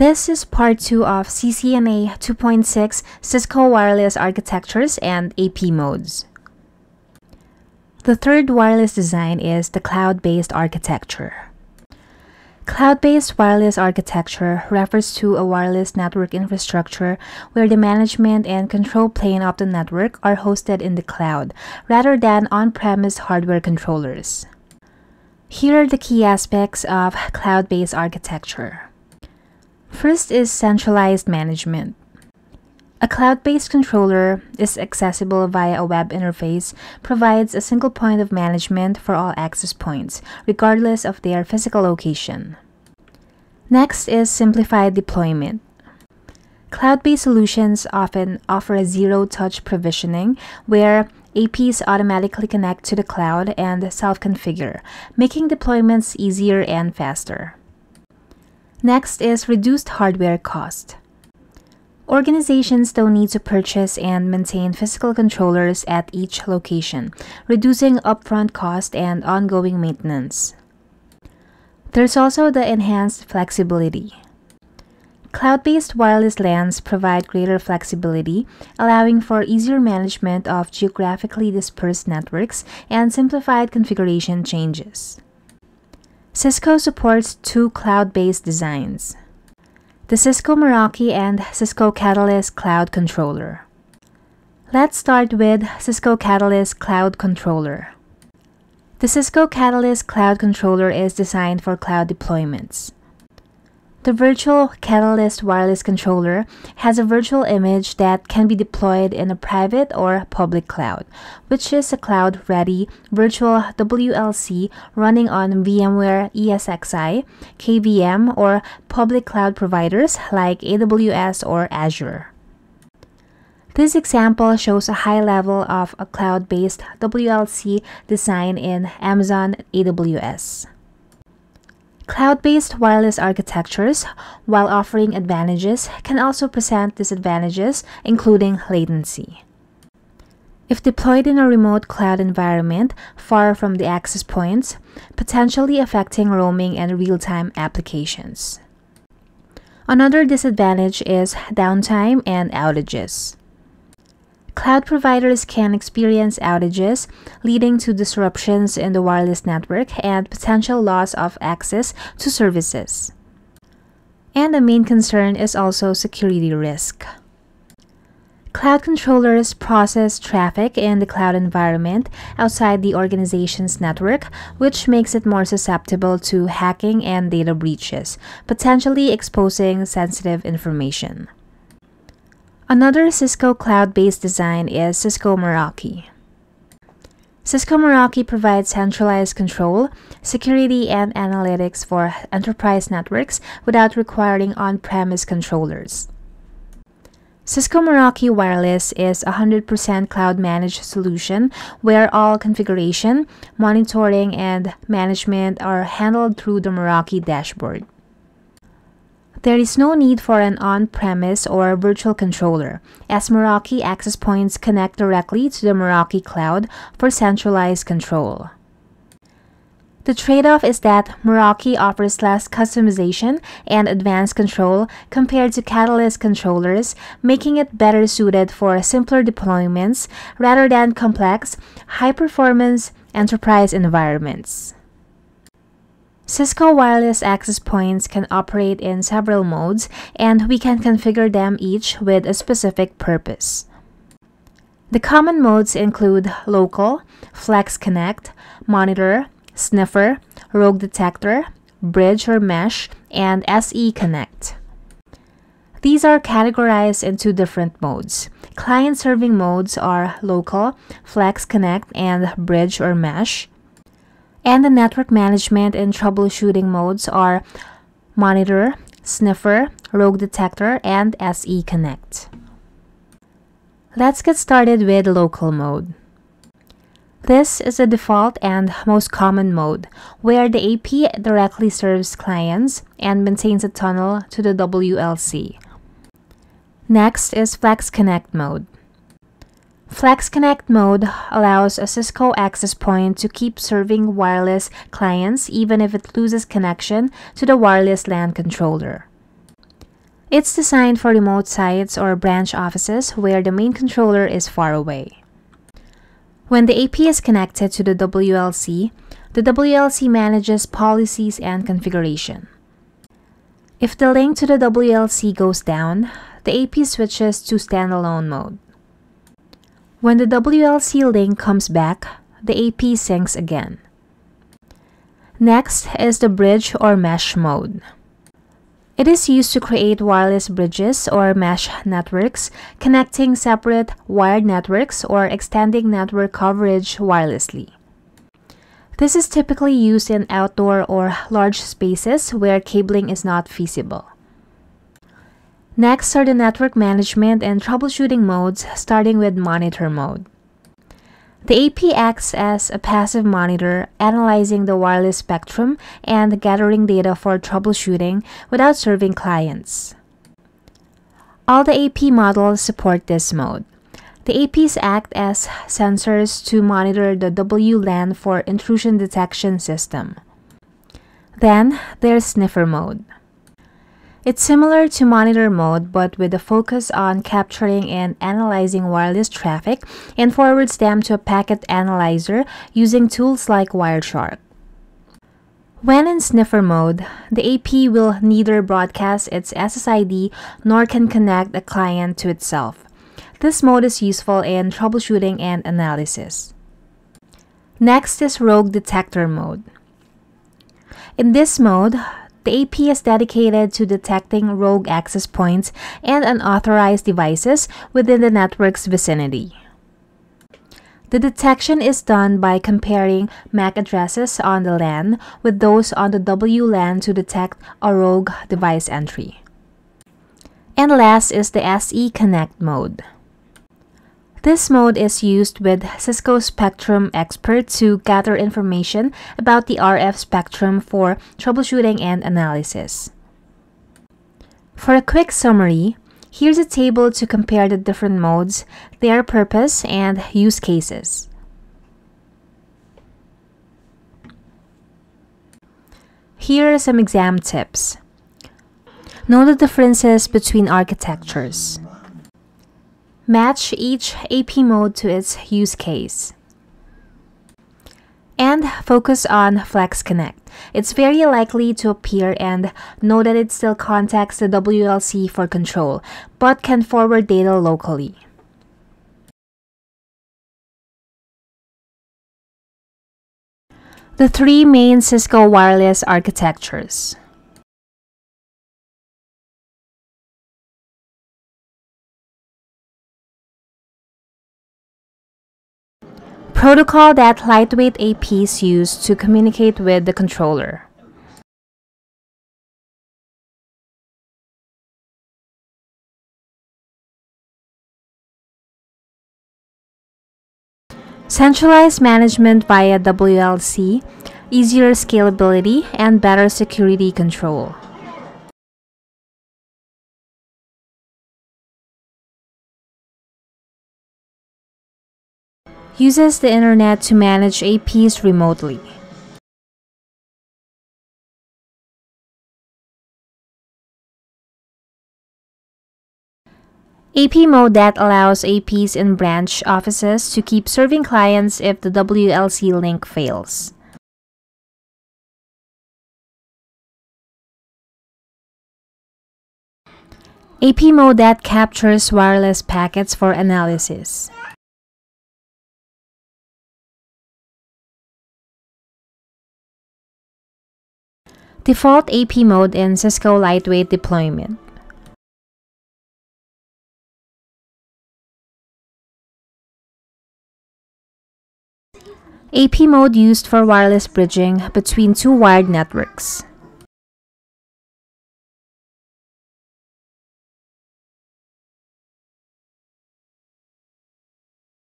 This is part 2 of CCNA 2.6 Cisco Wireless Architectures and AP Modes. The third wireless design is the cloud-based architecture. Cloud-based wireless architecture refers to a wireless network infrastructure where the management and control plane of the network are hosted in the cloud rather than on-premise hardware controllers. Here are the key aspects of cloud-based architecture. First is centralized management. A cloud-based controller is accessible via a web interface, provides a single point of management for all access points, regardless of their physical location. Next is simplified deployment. Cloud-based solutions often offer a zero-touch provisioning where APs automatically connect to the cloud and self-configure, making deployments easier and faster. Next is reduced hardware cost. Organizations don't need to purchase and maintain physical controllers at each location, reducing upfront cost and ongoing maintenance. There's also the enhanced flexibility. Cloud-based wireless LANs provide greater flexibility, allowing for easier management of geographically dispersed networks and simplified configuration changes. Cisco supports two cloud-based designs the Cisco Meraki and Cisco Catalyst Cloud Controller. Let's start with Cisco Catalyst Cloud Controller. The Cisco Catalyst Cloud Controller is designed for cloud deployments. The Virtual Catalyst Wireless Controller has a virtual image that can be deployed in a private or public cloud, which is a cloud-ready virtual WLC running on VMware ESXi, KVM, or public cloud providers like AWS or Azure. This example shows a high level of a cloud-based WLC design in Amazon AWS. Cloud-based wireless architectures, while offering advantages, can also present disadvantages, including latency. If deployed in a remote cloud environment far from the access points, potentially affecting roaming and real-time applications. Another disadvantage is downtime and outages. Cloud providers can experience outages, leading to disruptions in the wireless network and potential loss of access to services. And the main concern is also security risk. Cloud controllers process traffic in the cloud environment outside the organization's network, which makes it more susceptible to hacking and data breaches, potentially exposing sensitive information. Another Cisco cloud-based design is Cisco Meraki. Cisco Meraki provides centralized control, security, and analytics for enterprise networks without requiring on-premise controllers. Cisco Meraki Wireless is a 100% cloud-managed solution where all configuration, monitoring, and management are handled through the Meraki dashboard. There is no need for an on-premise or virtual controller, as Meraki access points connect directly to the Meraki cloud for centralized control. The trade-off is that Meraki offers less customization and advanced control compared to Catalyst controllers, making it better suited for simpler deployments rather than complex, high-performance enterprise environments. Cisco wireless access points can operate in several modes and we can configure them each with a specific purpose. The common modes include local, flex connect, monitor, sniffer, rogue detector, bridge or mesh, and SE connect. These are categorized into different modes. Client serving modes are local, flex connect, and bridge or mesh. And the network management and troubleshooting modes are Monitor, Sniffer, Rogue Detector, and SE Connect. Let's get started with local mode. This is the default and most common mode, where the AP directly serves clients and maintains a tunnel to the WLC. Next is Flex Connect mode. Flex Connect mode allows a Cisco access point to keep serving wireless clients even if it loses connection to the wireless LAN controller. It's designed for remote sites or branch offices where the main controller is far away. When the AP is connected to the WLC, the WLC manages policies and configuration. If the link to the WLC goes down, the AP switches to standalone mode. When the WLC link comes back, the AP syncs again. Next is the bridge or mesh mode. It is used to create wireless bridges or mesh networks, connecting separate wired networks or extending network coverage wirelessly. This is typically used in outdoor or large spaces where cabling is not feasible. Next are the network management and troubleshooting modes, starting with monitor mode. The AP acts as a passive monitor, analyzing the wireless spectrum and gathering data for troubleshooting without serving clients. All the AP models support this mode. The APs act as sensors to monitor the WLAN for intrusion detection system. Then, there's sniffer mode. It's similar to monitor mode but with a focus on capturing and analyzing wireless traffic and forwards them to a packet analyzer using tools like Wireshark. When in sniffer mode, the AP will neither broadcast its SSID nor can connect a client to itself. This mode is useful in troubleshooting and analysis. Next is rogue detector mode. In this mode, the AP is dedicated to detecting rogue access points and unauthorized devices within the network's vicinity. The detection is done by comparing MAC addresses on the LAN with those on the WLAN to detect a rogue device entry. And last is the SE Connect mode. This mode is used with Cisco Spectrum Expert to gather information about the RF spectrum for troubleshooting and analysis. For a quick summary, here's a table to compare the different modes, their purpose, and use cases. Here are some exam tips. Know the differences between architectures. Match each AP mode to its use case. And focus on Flex Connect. It's very likely to appear and know that it still contacts the WLC for control, but can forward data locally. The three main Cisco wireless architectures. Protocol that lightweight APs use to communicate with the controller. Centralized management via WLC, easier scalability, and better security control. Uses the internet to manage APs remotely. AP mode that allows APs in branch offices to keep serving clients if the WLC link fails. AP mode that captures wireless packets for analysis. Default AP mode in Cisco Lightweight deployment. AP mode used for wireless bridging between two wired networks.